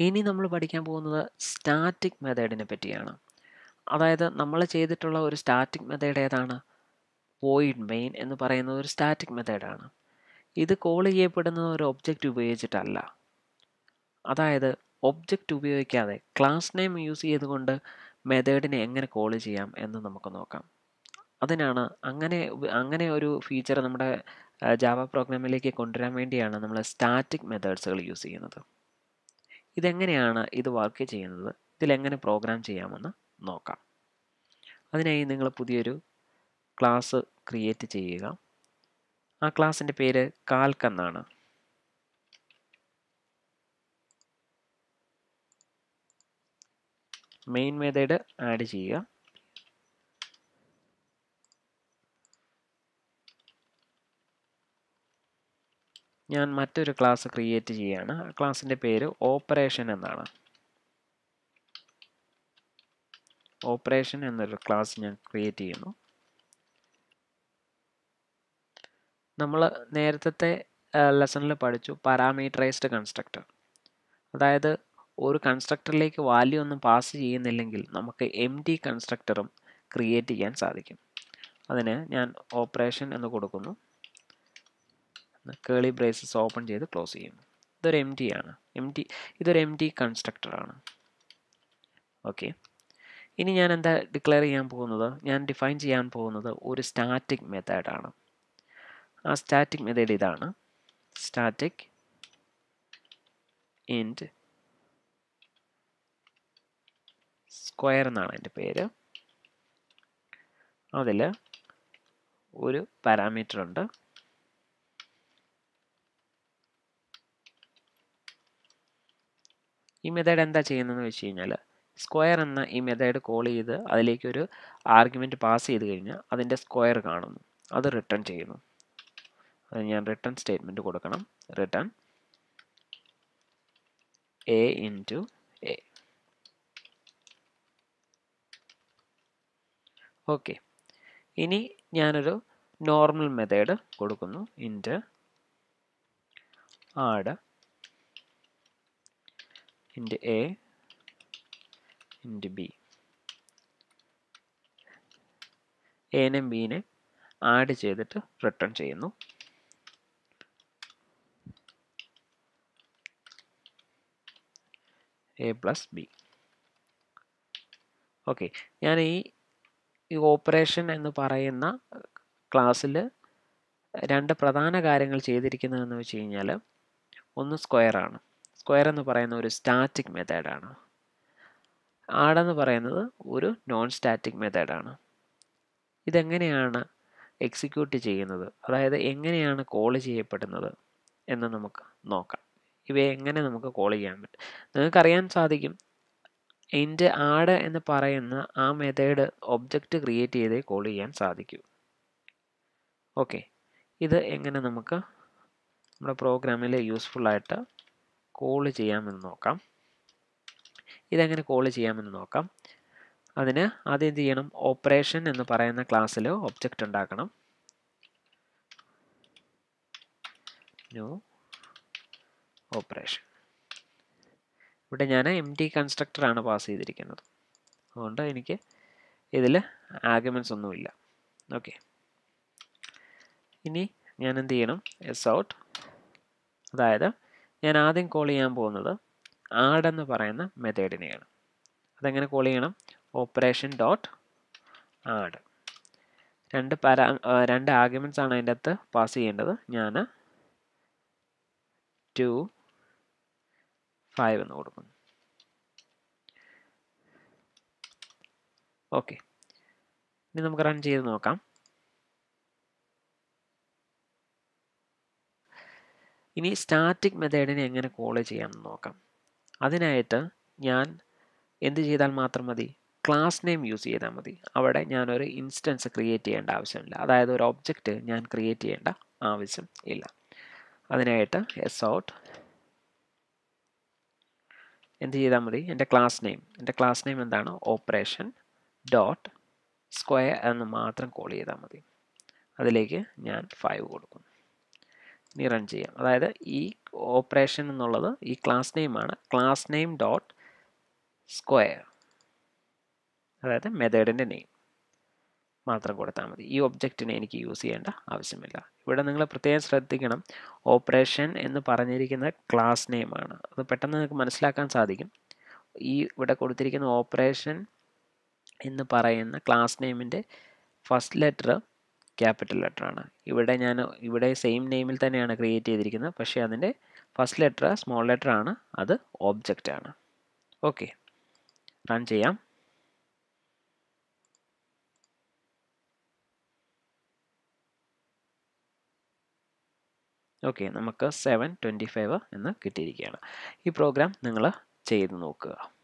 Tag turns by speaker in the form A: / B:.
A: ഇനി നമ്മൾ പഠിക്കാൻ പോകുന്നത് സ്റ്റാറ്റിക് മെത്തേഡിനെ പറ്റിയാണ്. അതായത് നമ്മൾ ചെയ്തിട്ടുള്ള ഒരു സ്റ്റാറ്റിക് മെത്തേഡ് ഏതാണ്? വോയിഡ് മെയിൻ എന്ന് പറയുന്ന ഒരു സ്റ്റാറ്റിക് മെത്തേഡാണ് ഇത് കോൾ ചെയ്യപ്പെടുന്നത് ഒരു ഒബ്ജക്റ്റ് ഉപയോഗിച്ചിട്ടല്ല. അതായത് ഒബ്ജക്റ്റ് ഉപയോഗിക്കാതെ ക്ലാസ് നെയിം യൂസ് ചെയ്തുകൊണ്ട് മെത്തേഡിനെ എങ്ങനെ കോൾ ചെയ്യാം എന്ന് നമുക്ക് നോക്കാം. അതിനാണ് അങ്ങനെ അങ്ങനെ ഒരു ഫീച്ചർ നമ്മുടെ ജാവ പ്രോഗ്രാമിലേക്ക് കൊണ്ടുവരാൻ വേണ്ടിയാണ് നമ്മൾ സ്റ്റാറ്റിക് മെത്തേഡ്സുകൾ യൂസ് ചെയ്യുന്നത്. ഇതെങ്ങനെയാണ് ഇത് വർക്ക് ചെയ്യുന്നത്? ഇതിലെങ്ങനെ പ്രോഗ്രാം ചെയ്യാമെന്ന് നോക്കാം. അതിനായി നിങ്ങൾ പുതിയൊരു ക്ലാസ് ക്രിയേറ്റ് ചെയ്യുക. ആ ക്ലാസ്സിന്റെ പേര് കാൽക്ക് എന്നാണ്. മെയിൻ മെത്തേഡ് ആഡ് ചെയ്യുക. ഞാൻ മറ്റൊരു ക്ലാസ് ക്രിയേറ്റ് ചെയ്യുകയാണ് ആ ക്ലാസ്സിന്റെ പേര് ഓപ്പറേഷൻ എന്നാണ്. ഓപ്പറേഷൻ എന്നൊരു ക്ലാസ് ഞാൻ ക്രിയേറ്റ് ചെയ്യുന്നു. നമ്മൾ നേരത്തെ ലെസണിൽ പഠിച്ചു പാരാമീറ്ററൈസ്ഡ് കൺസ്ട്രക്ടർ അതായത് ഒരു കൺസ്ട്രക്ടറിലേക്ക് വാല്യൂ ഒന്നും പാസ് ചെയ്യുന്നില്ലെങ്കിൽ നമുക്ക് എം ടി കൺസ്ട്രക്ടറും ക്രിയേറ്റ് ചെയ്യാൻ സാധിക്കും. അതിന് ഞാൻ ഓപ്പറേഷൻ എന്ന് കൊടുക്കുന്നു. കേളി ബ്രേസസ് ഓപ്പൺ ചെയ്ത് ക്ലോസ് ചെയ്യും ഇതൊരു എം ടി ആണ്. എം ടി ഇതൊരു എം ടി കൺസ്ട്രക്ടറാണ് ഓക്കെ ഇനി ഞാൻ എന്താ ഡിക്ലെയർ ചെയ്യാൻ പോകുന്നത്? ഞാൻ ഡിഫൈൻ ചെയ്യാൻ പോകുന്നത് ഒരു സ്റ്റാറ്റിക് മെത്തേഡാണ് ആ സ്റ്റാറ്റിക് മെത്തേഡ് ഇതാണ്. സ്റ്റാറ്റിക് ഇന്റ് സ്ക്വയർ എന്നാണ് എന്റെ പേര്. അതിൽ ഒരു പാരാമീറ്റർ ഉണ്ട്. ഈ മെത്തേഡ് എന്താ ചെയ്യുന്നതെന്ന് വെച്ച് കഴിഞ്ഞാൽ സ്ക്വയർ എന്ന ഈ മെത്തേഡ് കോൾ ചെയ്ത് അതിലേക്ക് ഒരു ആർഗ്യുമെന്റ് പാസ് ചെയ്ത് കഴിഞ്ഞാൽ അതിന്റെ സ്ക്വയർ കാണുന്നു. അത് റിട്ടേൺ ചെയ്യുന്നു. അത് ഞാൻ റിട്ടേൺ സ്റ്റേറ്റ്മെന്റ് കൊടുക്കണം. Return a into a okay ഇനി ഞാനൊരു നോർമൽ മെത്തേഡ് കൊടുക്കുന്നു. Int add int a int b. എനെ ബിനെ ആഡ് ചെയ്തിട്ട് റിട്ടേൺ ചെയ്യുന്നു. A plus b. ഓക്കെ ഞാൻ ഈ ഓപ്പറേഷൻ എന്ന് പറയുന്ന ക്ലാസ്സിൽ രണ്ട് പ്രധാന കാര്യങ്ങൾ ചെയ്തിരിക്കുന്നതെന്ന് വെച്ച് കഴിഞ്ഞാൽ ഒന്ന് സ്ക്വയർ ആണ്. സ്ക്വയർ എന്ന് പറയുന്ന ഒരു സ്റ്റാറ്റിക് മെത്തേഡാണ് ആടെന്ന് പറയുന്നത് ഒരു നോൺ സ്റ്റാറ്റിക് മെത്തേഡാണ് ഇതെങ്ങനെയാണ് എക്സിക്യൂട്ട് ചെയ്യുന്നത്? അതായത് എങ്ങനെയാണ് കോൾ ചെയ്യപ്പെടുന്നത് എന്ന് നമുക്ക് നോക്കാം. ഇവയെ എങ്ങനെ നമുക്ക് കോൾ ചെയ്യാൻ പറ്റും? നിങ്ങൾക്കറിയാൻ സാധിക്കും എന്റെ ആഡ് എന്ന് പറയുന്ന ആ മെത്തേഡ് ഒബ്ജക്റ്റ് ക്രിയേറ്റ് ചെയ്തേ കോൾ ചെയ്യാൻ സാധിക്കൂ. ഓക്കെ ഇത് എങ്ങനെ നമുക്ക് നമ്മുടെ പ്രോഗ്രാമിൽ യൂസ്ഫുള്ളായിട്ട് കോൾ ചെയ്യാമെന്ന് നോക്കാം. ഇതെങ്ങനെ കോൾ ചെയ്യാമെന്ന് നോക്കാം. അതിന് ആദ്യം എന്ത് ചെയ്യണം? ഓപ്പറേഷൻ എന്ന് പറയുന്ന ക്ലാസ്സിൽ ഒബ്ജക്റ്റ് ഉണ്ടാക്കണം. ന്യൂ ഓപ്പറേഷൻ ഇവിടെ ഞാൻ എം ടി കൺസ്ട്രക്ടറാണ് പാസ് ചെയ്തിരിക്കുന്നത്. അതുകൊണ്ട് എനിക്ക് ഇതിൽ ആർഗ്യുമെൻസ് ഒന്നുമില്ല. ഓക്കെ ഇനി ഞാൻ എന്ത് ചെയ്യണം? എസ് ഔട്ട് അതായത് ഞാൻ ആദ്യം കോൾ ചെയ്യാൻ പോകുന്നത് ആഡ് എന്ന് പറയുന്ന മെത്തേഡിനെയാണ് അതെങ്ങനെ കോൾ ചെയ്യണം? ഓപ്പറേഷൻ ഡോട്ട് ആഡ് രണ്ട് പാരാ രണ്ട് ആർഗ്യുമെന്റ്സ് ആണ് അതിന്റെ അകത്ത് പാസ് ചെയ്യേണ്ടത്. ഞാൻ ടു ഫൈവ് എന്ന് കൊടുക്കുന്നു. ഓക്കെ ഇനി നമുക്ക് റൺ ചെയ്ത് നോക്കാം. ഇനി സ്റ്റാറ്റിക് മെത്തേഡിനെ എങ്ങനെ കോൾ ചെയ്യാമെന്ന് നോക്കാം. അതിനായിട്ട് ഞാൻ എന്ത് ചെയ്താൽ മാത്രം മതി? ക്ലാസ് നെയിം യൂസ് ചെയ്താൽ മതി. അവിടെ ഞാനൊരു ഇൻസ്റ്റൻസ് ക്രിയേറ്റ് ചെയ്യേണ്ട ആവശ്യമില്ല. അതായത് ഒരു ഒബ്ജക്റ്റ് ഞാൻ ക്രിയേറ്റ് ചെയ്യേണ്ട ആവശ്യം ഇല്ല. അതിനായിട്ട് എസ് ഔട്ട് എന്ത് ചെയ്താൽ മതി? എന്റെ ക്ലാസ് നെയിം എന്റെ ക്ലാസ് നെയിം എന്താണ്? ഓപ്പറേഷൻ ഡോട്ട് സ്ക്വയർ എന്ന് മാത്രം കോൾ ചെയ്താൽ മതി. അതിലേക്ക് ഞാൻ ഫൈവ് കൊടുക്കുന്നു. ഇനി റൺ ചെയ്യാം അതായത് ഈ ഓപ്പറേഷൻ എന്നുള്ളത് ഈ ക്ലാസ് നെയിമാണ് ക്ലാസ് നെയിം ഡോട്ട് സ്ക്വയർ അതായത് മെത്തേഡിന്റെ നെയിം മാത്രം കൊടുത്താൽ മതി. ഈ ഒബ്ജക്റ്റിനെ എനിക്ക് യൂസ് ചെയ്യേണ്ട ആവശ്യമില്ല. ഇവിടെ നിങ്ങൾ പ്രത്യേകം ശ്രദ്ധിക്കണം. ഓപ്പറേഷൻ എന്ന് പറഞ്ഞിരിക്കുന്ന ക്ലാസ് നെയിമാണ് അത് പെട്ടെന്ന് നിങ്ങൾക്ക് മനസ്സിലാക്കാൻ സാധിക്കും. ഈ ഇവിടെ കൊടുത്തിരിക്കുന്ന ഓപ്പറേഷൻ എന്ന് പറയുന്ന ക്ലാസ് നെയിമിന്റെ ഫസ്റ്റ് ലെറ്റർ ക്യാപിറ്റൽ ആണ്. ഇവിടെ ഞാൻ ഇവിടെ സെയിം നെയിമിൽ തന്നെയാണ് ക്രിയേറ്റ് ചെയ്തിരിക്കുന്നത്. പക്ഷേ അതിന്റെ ഫസ്റ്റ് ലെറ്റർ സ്മോൾ ലെറ്റർ ആണ്. അത് ഓബ്ജക്റ്റ് ആണ്. ഓക്കെ റൺ ചെയ്യാം. ഓക്കെ നമുക്ക് സെവൻ ട്വന്റി ഫൈവ് എന്ന് കിട്ടിയിരിക്കുകയാണ്. ഈ പ്രോഗ്രാം നിങ്ങൾ ചെയ്ത് നോക്കുക.